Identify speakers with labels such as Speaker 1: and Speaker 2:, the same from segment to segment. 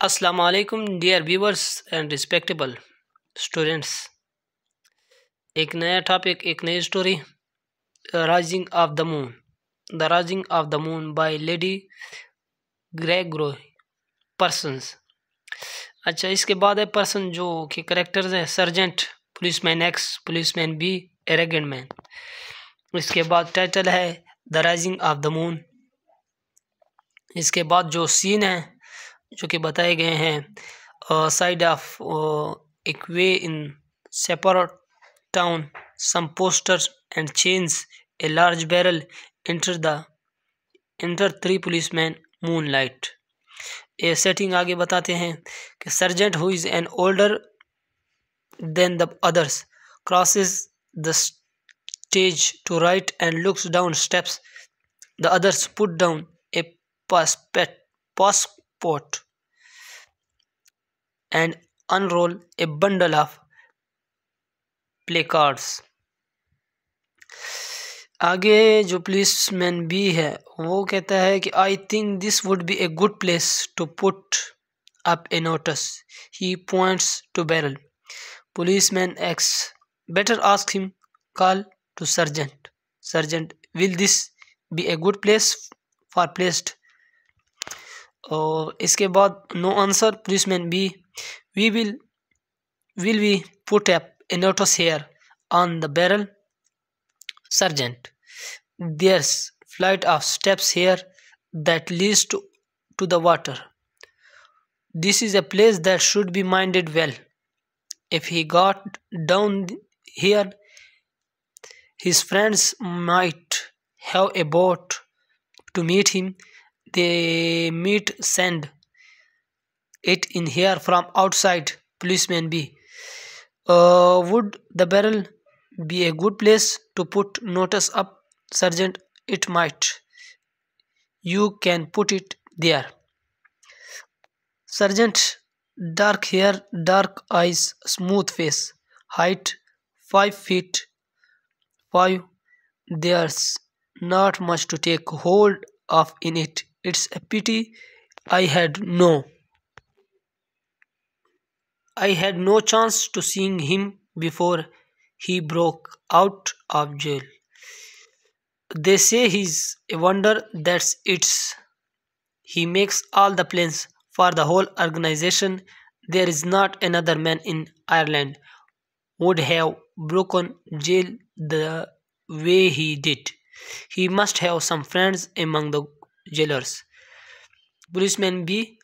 Speaker 1: Assalamu alaikum dear viewers and respectable students. एक नया topic एक नई story rising of the moon the rising of the moon by lady Gregory persons अच्छा इसके बाद है पर्सन जो कि करेक्टर्स हैं sergeant policeman X policeman B arrogant man इसके बाद टाइटल है the rising of the moon इसके बाद जो सीन है जो कि बताए गए हैं साइड ऑफ़ एक way in seaport town some posters and chains a large barrel enter the enter three policeman moonlight ये सेटिंग आगे बताते हैं कि sergeant who is an older than the others crosses the stage to right and looks down steps the others put down a pastepot passport and unroll a bundle of placards. आगे जो policeman B है, वो कहता है कि I think this would be a good place to put up a notice he points to barrel policeman X better ask him call to sergeant sergeant will this be a good place for placed और इसके बाद no answer policeman B we will will we put app A notice hair on the barrel sergeant there's flight of steps here that leads to, to the water this is a place that should be minded well if he got down here his friends might have a boat to meet him they meet send it in here from outside policeman b. Uh, would the barrel be a good place to put notice up sergeant? It might. You can put it there. Sergeant dark hair dark eyes smooth face height 5 feet 5 there's not much to take hold of in it it's a pity i had no i had no chance to seeing him before he broke out of jail. They say he's a wonder that's it's he makes all the plans for the whole organization. There is not another man in Ireland would have broken jail the way he did. He must have some friends among the jailers. Policeman B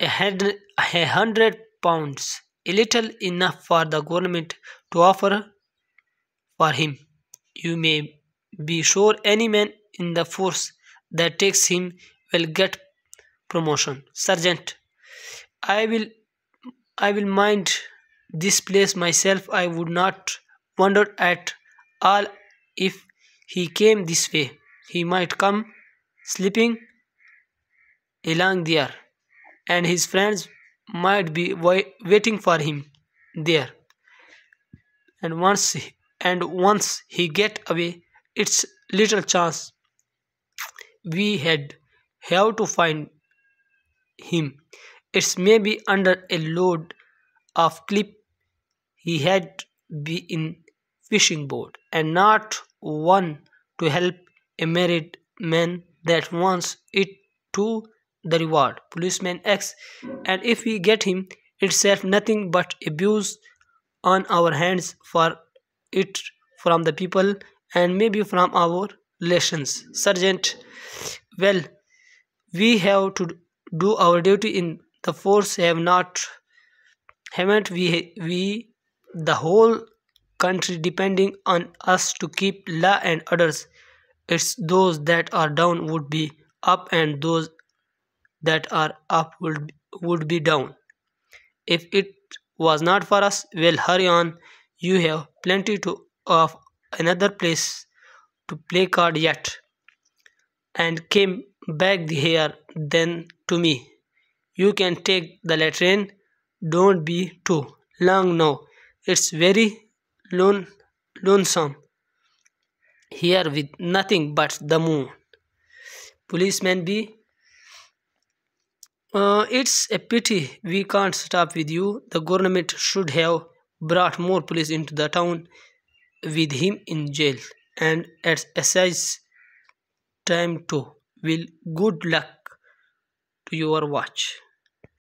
Speaker 1: a hundred, a hundred pounds, a little enough for the government to offer for him. You may be sure any man in the force that takes him will get promotion. Sergeant, I will I will mind this place myself. I would not wonder at all if he came this way. He might come slipping along there, and his friends might be waiting for him there. And once and once he get away it's little chance we had have to find him it's maybe under a load of clip he had be in fishing boat and not one to help a married man that wants it to the reward. Policeman x and if we get him itself nothing but abuse on our hands for it from the people and maybe from our relations. Sergeant well we have to do our duty in the force have not haven't we we the whole country depending on us to keep law and others it's those that are down would be up and those that are up would would be down. If it was not for us well hurry on. You have plenty to of another place to play card yet. And came back here then to me. You can take the latrine. Don't be too long now. It's very lone lonesome here with nothing but the moon policeman b Uh, it's a pity we can't stop with you. The government should have brought more police into the town with him in jail and at assize time too. Will good luck to your watch.